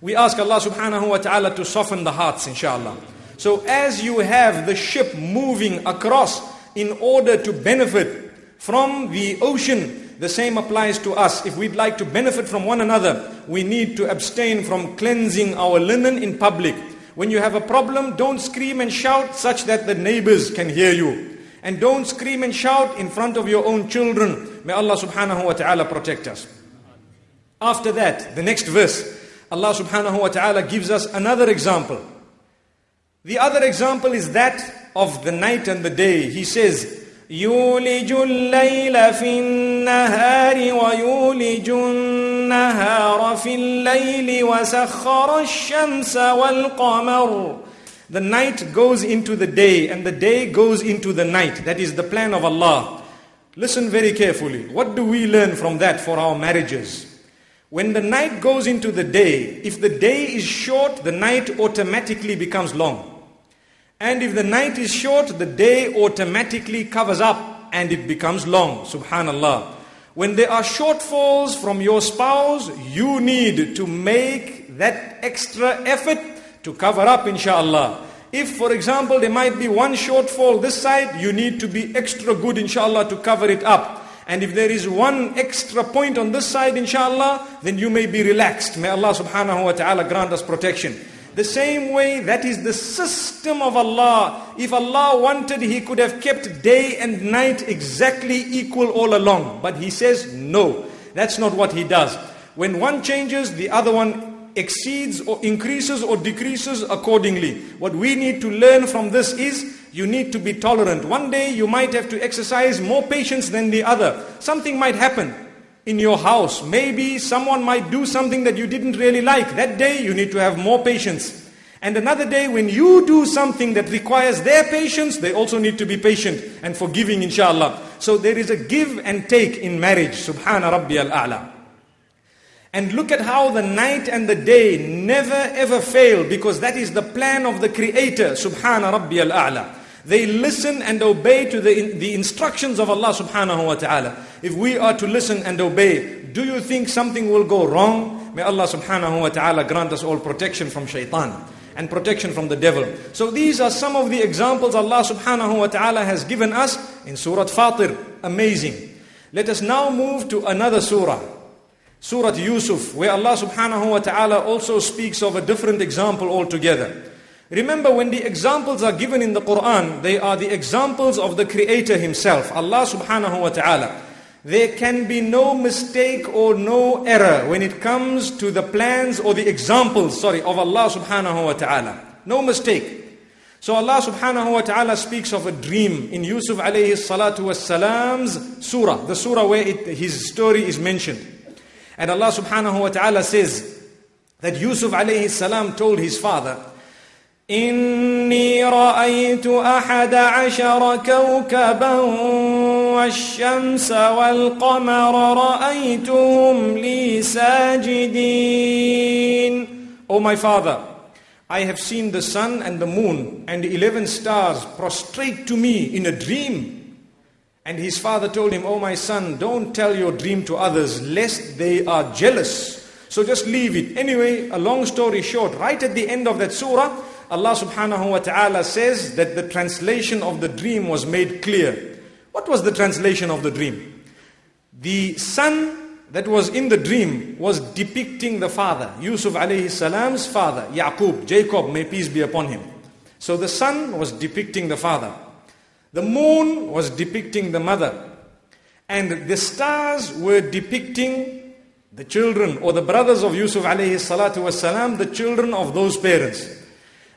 We ask Allah subhanahu wa ta'ala to soften the hearts, inshallah. So as you have the ship moving across in order to benefit from the ocean, the same applies to us. If we'd like to benefit from one another, we need to abstain from cleansing our linen in public. When you have a problem, don't scream and shout such that the neighbors can hear you. And don't scream and shout in front of your own children. May Allah subhanahu wa ta'ala protect us. After that, the next verse, Allah subhanahu wa ta'ala gives us another example. The other example is that of the night and the day. He says, يولج الليل في النهار ويولج النهار في الليل وسخر الشمس والقمر The night goes into the day and the day goes into the night. That is the plan of Allah. Listen very carefully. What do we learn from that for our marriages? When the night goes into the day, if the day is short, the night automatically becomes long. And if the night is short, the day automatically covers up and it becomes long. Subhanallah. When there are shortfalls from your spouse, you need to make that extra effort to cover up, inshallah. If, for example, there might be one shortfall this side, you need to be extra good, inshallah, to cover it up. And if there is one extra point on this side, inshallah, then you may be relaxed. May Allah subhanahu wa ta'ala grant us protection. The same way, that is the system of Allah. If Allah wanted, He could have kept day and night exactly equal all along. But He says, no, that's not what He does. When one changes, the other one exceeds or increases or decreases accordingly. What we need to learn from this is you need to be tolerant. One day you might have to exercise more patience than the other. Something might happen in your house. Maybe someone might do something that you didn't really like. That day you need to have more patience. And another day when you do something that requires their patience, they also need to be patient and forgiving inshallah. So there is a give and take in marriage. Subhana al-A'la. And look at how the night and the day never ever fail because that is the plan of the Creator. Subhana Rabbi al-A'la. They listen and obey to the, the instructions of Allah subhanahu wa ta'ala. If we are to listen and obey, do you think something will go wrong? May Allah subhanahu wa ta'ala grant us all protection from shaitan and protection from the devil. So these are some of the examples Allah subhanahu wa ta'ala has given us in Surah Fatir. Amazing. Let us now move to another surah. Surah Yusuf, where Allah subhanahu wa ta'ala also speaks of a different example altogether. Remember, when the examples are given in the Quran, they are the examples of the Creator Himself, Allah subhanahu wa ta'ala. There can be no mistake or no error when it comes to the plans or the examples, sorry, of Allah subhanahu wa ta'ala. No mistake. So Allah subhanahu wa ta'ala speaks of a dream in Yusuf alayhi salatu salam's surah, the surah where it, his story is mentioned. And Allah subhanahu wa ta'ala says that Yusuf alayhi salam told his father, إني رأيت أحد عشر كوكبا والشمس والقمر رأيتهم لي ساجدين Oh my father, I have seen the sun and the moon and the eleven stars prostrate to me in a dream. And his father told him, Oh my son, don't tell your dream to others lest they are jealous. So just leave it. Anyway, a long story short, right at the end of that surah, Allah subhanahu wa ta'ala says that the translation of the dream was made clear. What was the translation of the dream? The sun that was in the dream was depicting the father, Yusuf alayhi salam's father, Yaqub, Jacob, may peace be upon him. So the sun was depicting the father. The moon was depicting the mother. And the stars were depicting the children or the brothers of Yusuf alayhi salatu wasalam, the children of those parents.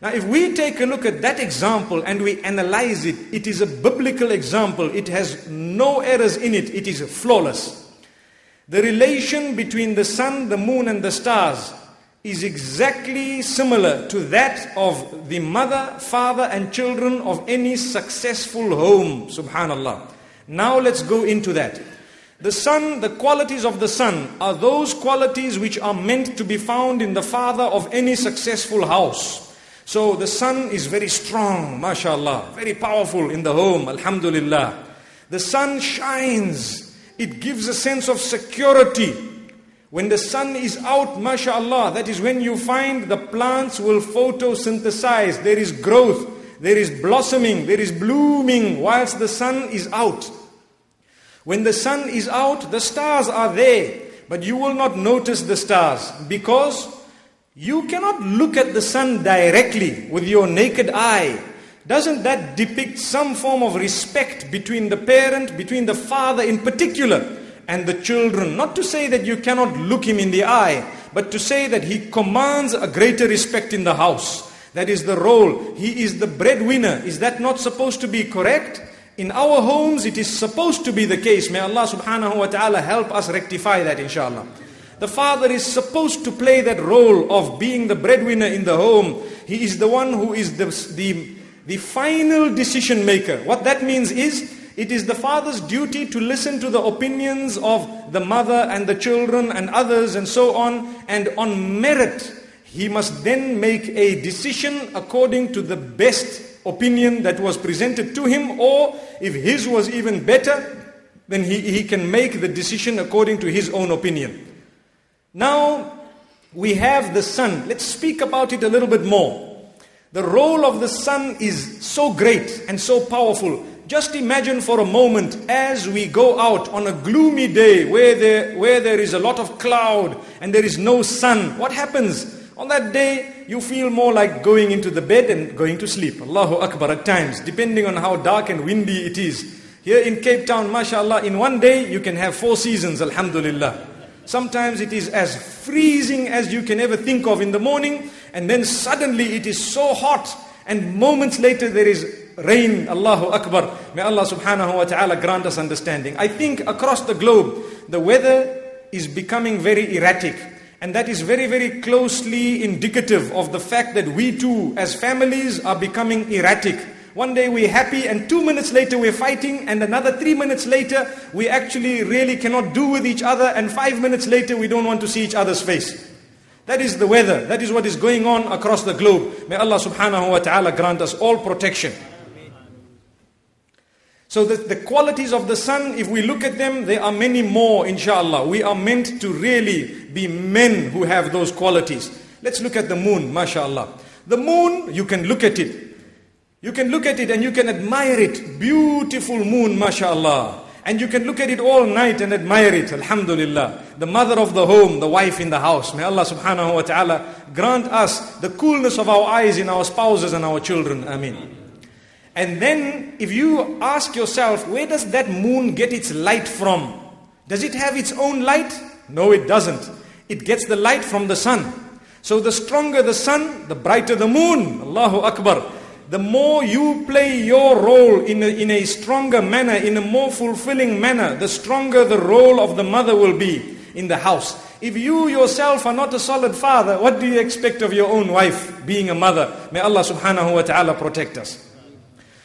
Now, if we take a look at that example and we analyze it, it is a biblical example. It has no errors in it. It is flawless. The relation between the sun, the moon, and the stars is exactly similar to that of the mother, father, and children of any successful home. Subhanallah. Now let's go into that. The sun, the qualities of the sun are those qualities which are meant to be found in the father of any successful house. So the sun is very strong, mashallah, very powerful in the home, alhamdulillah. The sun shines, it gives a sense of security. When the sun is out, mashallah, that is when you find the plants will photosynthesize. There is growth, there is blossoming, there is blooming whilst the sun is out. When the sun is out, the stars are there, but you will not notice the stars because you cannot look at the sun directly with your naked eye. Doesn't that depict some form of respect between the parent, between the father in particular, and the children? Not to say that you cannot look him in the eye, but to say that he commands a greater respect in the house. That is the role. He is the breadwinner. Is that not supposed to be correct? In our homes, it is supposed to be the case. May Allah subhanahu wa ta'ala help us rectify that, inshallah. The father is supposed to play that role of being the breadwinner in the home. He is the one who is the, the, the final decision maker. What that means is, it is the father's duty to listen to the opinions of the mother and the children and others and so on. And on merit, he must then make a decision according to the best opinion that was presented to him, or if his was even better, then he, he can make the decision according to his own opinion. Now, we have the sun. Let's speak about it a little bit more. The role of the sun is so great and so powerful. Just imagine for a moment as we go out on a gloomy day where there, where there is a lot of cloud and there is no sun. What happens? On that day, you feel more like going into the bed and going to sleep. Allahu Akbar at times, depending on how dark and windy it is. Here in Cape Town, mashallah, in one day you can have four seasons, alhamdulillah. Sometimes it is as freezing as you can ever think of in the morning, and then suddenly it is so hot, and moments later there is rain. Allahu Akbar. May Allah subhanahu wa ta'ala grant us understanding. I think across the globe, the weather is becoming very erratic. And that is very, very closely indicative of the fact that we too, as families, are becoming erratic. One day we're happy, and two minutes later we're fighting, and another three minutes later we actually really cannot do with each other, and five minutes later we don't want to see each other's face. That is the weather. That is what is going on across the globe. May Allah subhanahu wa ta'ala grant us all protection. So the, the qualities of the sun, if we look at them, there are many more, inshallah. We are meant to really be men who have those qualities. Let's look at the moon, mashallah. The moon, you can look at it. You can look at it and you can admire it. Beautiful moon, mashallah. And you can look at it all night and admire it, alhamdulillah. The mother of the home, the wife in the house. May Allah subhanahu wa ta'ala grant us the coolness of our eyes in our spouses and our children. Ameen. And then, if you ask yourself, where does that moon get its light from? Does it have its own light? No, it doesn't. It gets the light from the sun. So, the stronger the sun, the brighter the moon. Allahu Akbar. The more you play your role in a, in a stronger manner, in a more fulfilling manner, the stronger the role of the mother will be in the house. If you yourself are not a solid father, what do you expect of your own wife being a mother? May Allah subhanahu wa ta'ala protect us.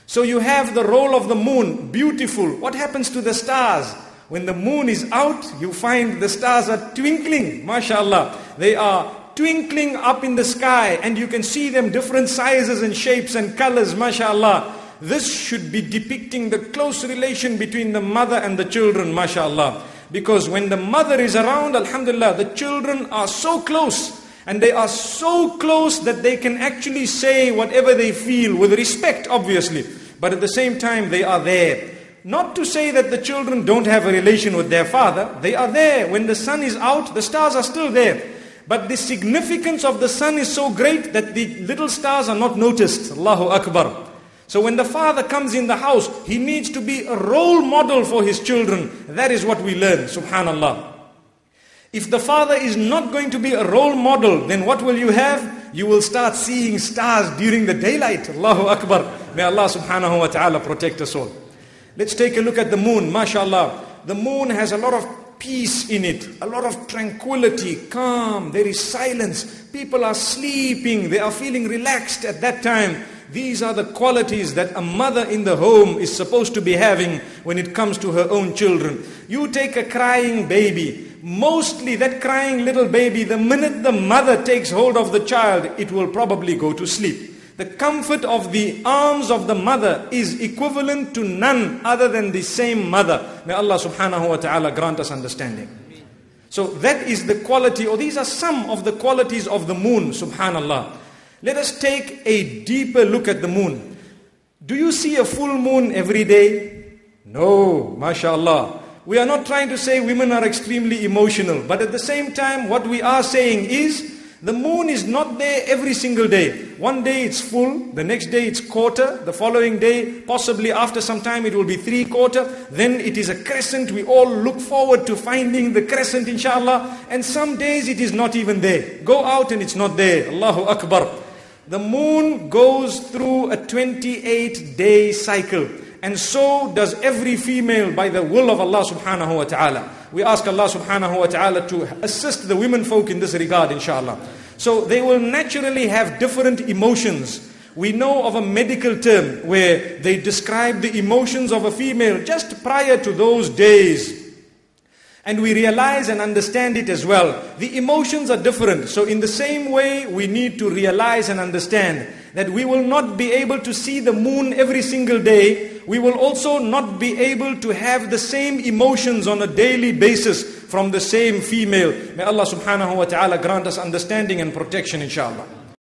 So you have the role of the moon, beautiful. What happens to the stars? When the moon is out, you find the stars are twinkling, mashallah. They are twinkling up in the sky, and you can see them different sizes and shapes and colors, mashallah. This should be depicting the close relation between the mother and the children, mashallah. Because when the mother is around, alhamdulillah, the children are so close. And they are so close that they can actually say whatever they feel with respect, obviously. But at the same time, they are there. Not to say that the children don't have a relation with their father. They are there. When the sun is out, the stars are still there. But the significance of the sun is so great that the little stars are not noticed. Allahu Akbar. So when the father comes in the house, he needs to be a role model for his children. That is what we learn. Subhanallah. If the father is not going to be a role model, then what will you have? You will start seeing stars during the daylight. Allahu Akbar. May Allah subhanahu wa ta'ala protect us all. Let's take a look at the moon. MashaAllah. The moon has a lot of peace in it, a lot of tranquility, calm. There is silence. People are sleeping. They are feeling relaxed at that time. These are the qualities that a mother in the home is supposed to be having when it comes to her own children. You take a crying baby. Mostly that crying little baby, the minute the mother takes hold of the child, it will probably go to sleep. The comfort of the arms of the mother is equivalent to none other than the same mother. May Allah subhanahu wa ta'ala grant us understanding. So that is the quality, or these are some of the qualities of the moon, subhanallah. Let us take a deeper look at the moon. Do you see a full moon every day? No, mashallah. We are not trying to say women are extremely emotional, but at the same time, what we are saying is the moon is not there every single day. One day it's full, the next day it's quarter, the following day, possibly after some time, it will be three quarter, then it is a crescent. We all look forward to finding the crescent, inshallah. And some days it is not even there. Go out and it's not there. Allahu Akbar. The moon goes through a 28 day cycle. And so does every female by the will of Allah subhanahu wa ta'ala. We ask Allah subhanahu wa ta'ala to assist the women folk in this regard, inshallah. So they will naturally have different emotions. We know of a medical term where they describe the emotions of a female just prior to those days. And we realize and understand it as well. The emotions are different. So, in the same way, we need to realize and understand that we will not be able to see the moon every single day. We will also not be able to have the same emotions on a daily basis from the same female. May Allah subhanahu wa ta'ala grant us understanding and protection, inshallah.